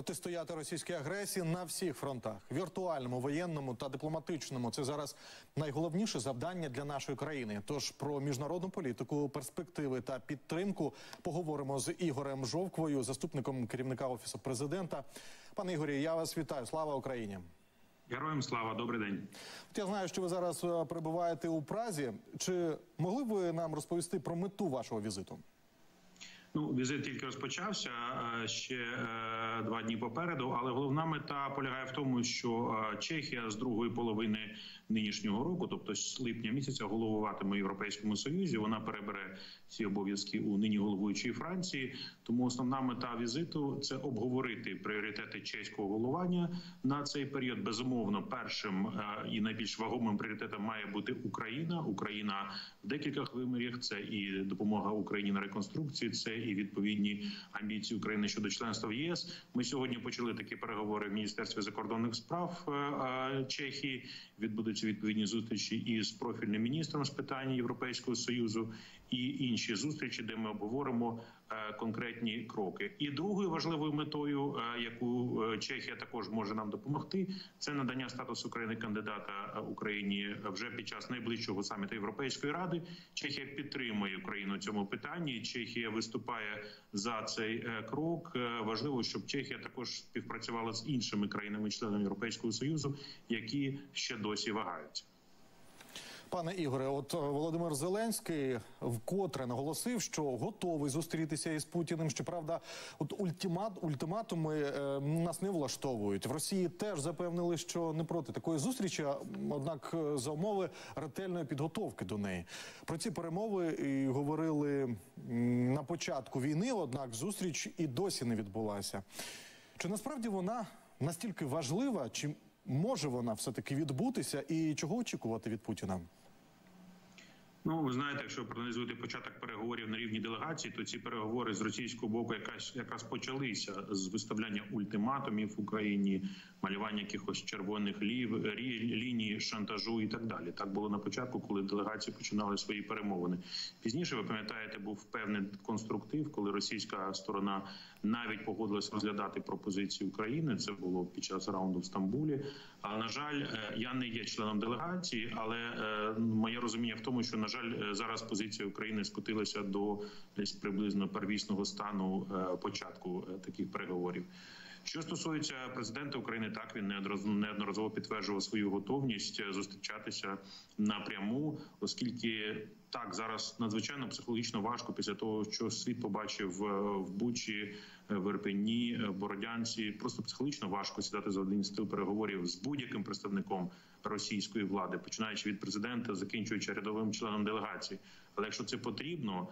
Протистояти російській агресії на всіх фронтах віртуальному, воєнному та дипломатичному це зараз найголовніше завдання для нашої країни. Тож про міжнародну політику, перспективи та підтримку поговоримо з Ігорем Жовквою, заступником керівника офісу президента. Пане Ігорі, я вас вітаю. Слава Україні! Героям слава, добрий день. От Я знаю, що ви зараз е, перебуваєте у Празі. Чи могли б ви нам розповісти про мету вашого візиту? Ну, візит тільки розпочався ще е, два дні попереду. Але головна мета полягає в тому, що е, Чехія з другої половини нинішнього року, тобто з липня місяця, головуватиме Європейському Союзі. Вона перебере ці обов'язки у нині головуючій Франції. Тому основна мета візиту це обговорити пріоритети чеського головування на цей період. Безумовно, першим е, і найбільш вагомим пріоритетом має бути Україна. Україна в декількох вимірах. Це і допомога Україні на реконструкції. Це і відповідні амбіції України щодо членства в ЄС. Ми сьогодні почали такі переговори в міністерстві закордонних справ е, е, Чехії. Відбудуться відповідні зустрічі із профільним міністром з питань Європейського союзу і інші зустрічі, де ми обговоримо е, конкретні кроки. І другою важливою метою, яку Чехія також може нам допомогти, це надання статусу країни кандидата Україні вже під час найближчого саміту Європейської ради. Чехія підтримує Україну цьому питанні. Чехія виступає за цей е, крок. Е, Важливо, щоб Чехія також співпрацювала з іншими країнами-членами Європейського союзу, які ще досі вагаються. Пане Ігоре, от е, Володимир Зеленський вкотре наголосив, що готовий зустрітися із Путіним. Щоправда, от ультимат, ультиматуми е, нас не влаштовують. В Росії теж запевнили, що не проти такої зустрічі, однак е, за умови ретельної підготовки до неї. Про ці перемови і говорили на початку війни. Однак зустріч і досі не відбулася. Чи насправді вона настільки важлива, чи може вона все таки відбутися, і чого очікувати від Путіна? Ну, ви знаєте, якщо проаналізувати початок переговорів на рівні делегації, то ці переговори з російського боку якась якраз почалися з виставляння ультиматумів в Україні, малювання якихось червоних лів ліній шантажу і так далі. Так було на початку, коли делегації починали свої перемовини. Пізніше ви пам'ятаєте, був певний конструктив, коли російська сторона навіть погодилась розглядати пропозиції України. Це було під час раунду в Стамбулі. Але на жаль, е, я не є членом делегації, але е, моє розуміння в тому, що на жаль, е, зараз позиція України скотилася до десь приблизно первісного стану е, початку е, таких переговорів. Що стосується президента України, так він неодноразово- підтверджував свою готовність е, зустрічатися напряму, оскільки так зараз надзвичайно психологічно важко після того, що світ побачив е, в Бучі, е, в Ірпені, Бородянці. Просто психологічно важко сідати за один стіл переговорів з будь-яким представником російської влади, починаючи від президента, закінчуючи рядовим членом делегації. Але якщо це потрібно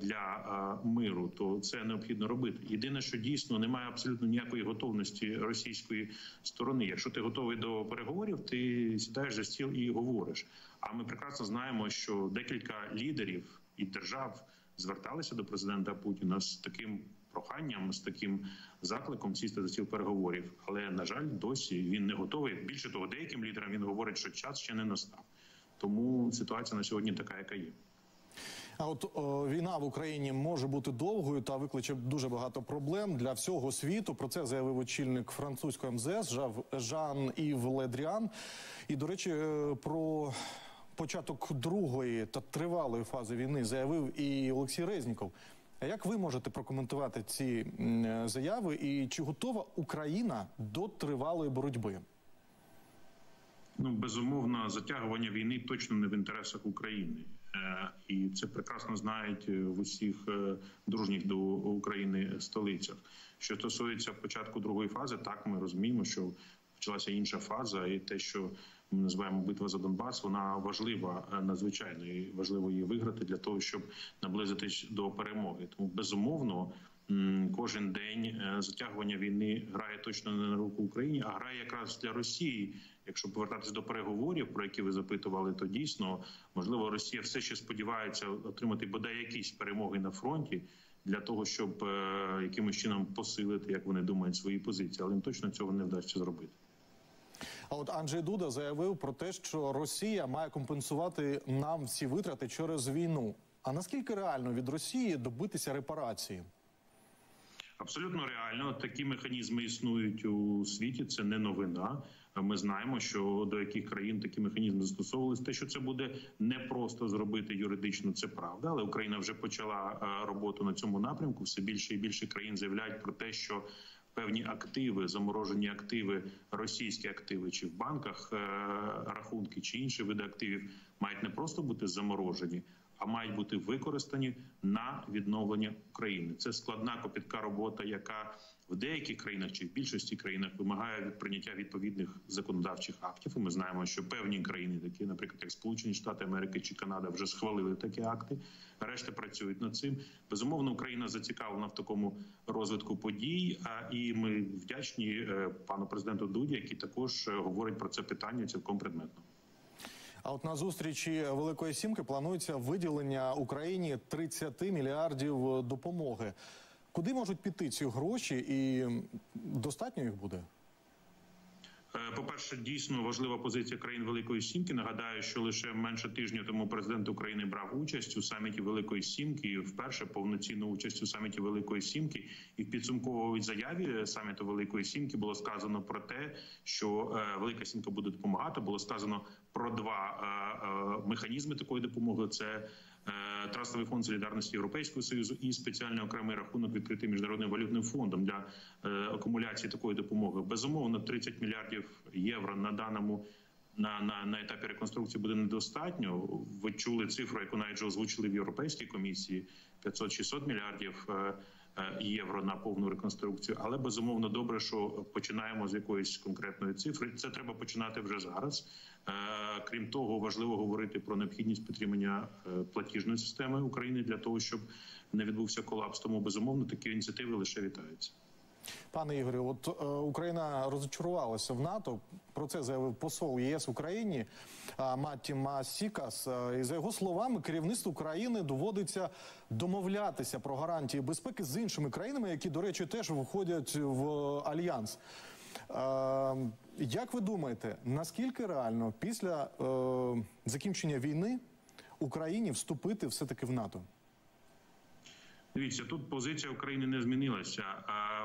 для е, миру, то це необхідно робити. Єдине, що дійсно немає абсолютно ніякої готовності російської сторони. Якщо ти готовий до переговорів, ти сідаєш за стіл і говориш. А ми прекрасно знаємо, що декілька лідерів і держав зверталися до президента Путіна з таким проханням, з таким закликом сісти за стіл переговорів. Але на жаль, досі він не готовий. Більше того, деяким лідерам він говорить, що час ще не настав. Тому ситуація на сьогодні така, яка є. А от о, війна в Україні може бути довгою та викличе дуже багато проблем для всього світу. Про це заявив очільник французького МЗС Жан Ів Ледріан. І до речі, е, про початок другої та тривалої фази війни заявив і Олексій Резніков. А як ви можете прокоментувати ці е, заяви? І чи готова Україна до тривалої боротьби? Ну безумовно, затягування війни точно не в інтересах України, і це прекрасно знають е, в усіх е, дружніх до України столицях. Що стосується початку другої фази, так ми розуміємо, що почалася інша фаза, і те, що ми називаємо битва за Донбас, вона важлива е, надзвичайно і важливо її виграти для того, щоб наблизитись до перемоги. Тому безумовно. Кожен день е, затягування війни грає точно не на руку Україні, а грає якраз для Росії. Якщо повертатись до переговорів, про які ви запитували, то дійсно можливо Росія все ще сподівається отримати бодай якісь перемоги на фронті для того, щоб е, якимось чином посилити, як вони думають, свої позиції, але їм точно цього не вдасться зробити. А от Анджей Дуда заявив про те, що Росія має компенсувати нам всі витрати через війну. А наскільки реально від Росії добитися репарації? Абсолютно реально такі механізми існують у світі. Це не новина. Ми знаємо, що до яких країн такі механізми застосовувалися. Те, що це буде непросто зробити юридично, це правда. Але Україна вже почала е, роботу на цьому напрямку. Все більше і більше країн заявляють про те, що певні активи, заморожені активи, російські активи, чи в банках е, рахунки, чи інші види активів мають не просто бути заморожені. А мають бути використані на відновлення України. Це складна копітка робота, яка в деяких країнах чи в більшості країнах вимагає від прийняття відповідних законодавчих актів. І ми знаємо, що певні країни, такі, наприклад, як Сполучені Штати Америки чи Канада, вже схвалили такі акти. Решта працюють над цим. Безумовно, Україна зацікавлена в такому розвитку подій. А і ми вдячні е, пану президенту Дуді, який також е, говорить про це питання цілком предметно. А от на зустрічі Великої Сімки планується виділення Україні 30 мільярдів допомоги. Куди можуть піти ці гроші, і достатньо їх буде? Е, По-перше, дійсно важлива позиція країн Великої Сімки. Нагадаю, що лише менше тижня тому президент України брав участь у саміті Великої Сімки. Вперше повноцінну участь у саміті Великої Сімки. І в підсумковій заяві саміту Великої Сімки було сказано про те, що е, Велика Сімка буде допомагати. Було сказано про два е, механізми такої допомоги. Це Трастовий фонд солідарності Європейського союзу і спеціальний окремий рахунок відкритий міжнародним валютним фондом для е, акумуляції такої допомоги. Безумовно, 30 мільярдів євро на даному. На, на на етапі реконструкції буде недостатньо. Ви чули цифру, яку навіть вже озвучили в Європейській комісії: 500-600 мільярдів е, євро на повну реконструкцію. Але безумовно добре, що починаємо з якоїсь конкретної цифри. Це треба починати вже зараз. Е, Крім того, важливо говорити про необхідність підтримання е, платіжної системи України для того, щоб не відбувся колапс. Тому безумовно такі ініціативи лише вітаються. Пане Ігорі, от е, Україна розчарувалася в НАТО. Про це заявив посол ЄС Україні е, Матті Масікас. Е, і за його словами, керівництву країни доводиться домовлятися про гарантії безпеки з іншими країнами, які, до речі, теж входять в альянс. Е, як ви думаєте, наскільки реально після е, закінчення війни Україні вступити все таки в НАТО? Дивіться, тут позиція України не змінилася.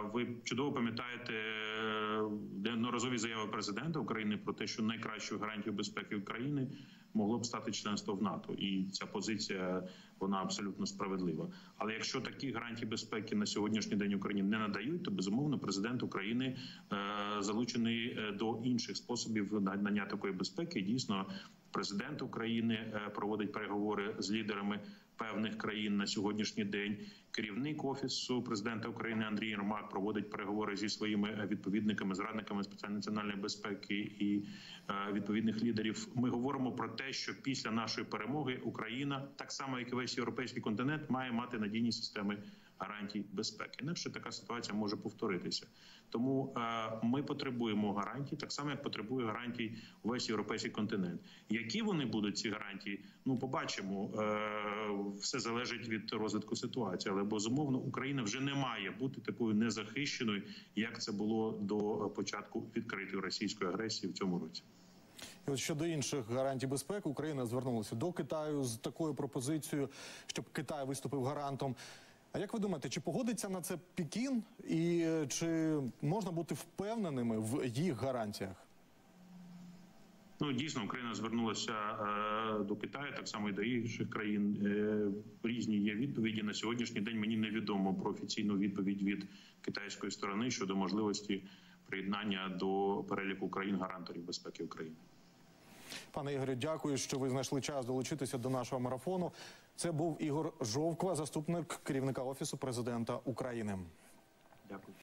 Ви чудово пам'ятаєте е, неодноразові заяви президента України про те, що найкращою гарантією безпеки України могло б стати членство в НАТО, і ця позиція вона абсолютно справедлива. Але якщо такі гарантії безпеки на сьогоднішній день Україні не надають, то безумовно президент України е, залучений е, до інших способів надання такої безпеки. Дійсно, президент України проводить переговори з лідерами певних країн на сьогоднішній день. Керівник офісу президента України Андрій Єрмак проводить переговори зі своїми відповідниками, зрадниками спеціальної національної безпеки і е, відповідних лідерів. Ми говоримо про те, що після нашої перемоги Україна, так само як і весь європейський континент, має мати надійні системи гарантій безпеки. Інакше така ситуація може повторитися. Тому е, ми потребуємо гарантій, так само як потребує гарантій весь європейський континент. Які вони будуть ці гарантії? Ну побачимо. Е, все залежить від розвитку ситуації, але безумовно Україна вже не має бути такою незахищеною, як це було до початку відкритої російської агресії в цьому році. І от щодо інших гарантій безпеки, Україна звернулася до Китаю з такою пропозицією, щоб Китай виступив гарантом. А як ви думаєте, чи погодиться на це Пекін, і е, чи можна бути впевненими в їх гарантіях? Ну дійсно Україна звернулася е, до Китаю, так само і до інших країн. Е, різні є відповіді на сьогоднішній день. Мені невідомо про офіційну відповідь від китайської сторони щодо можливості приєднання до переліку країн гаранторів безпеки України. Пане Ігорю, дякую, що ви знайшли час долучитися до нашого марафону. Це був Ігор Жовква, заступник керівника офісу президента України. Дякую.